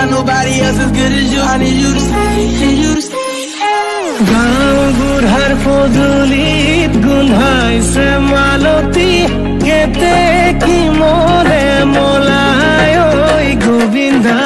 I'm nobody else as good as you. I need you to stay, need you to stay. গাঙ্গুরার পদুলিত গুন্ধাইছে মালতী গেতে কি মনে মলায় গোবিন্দা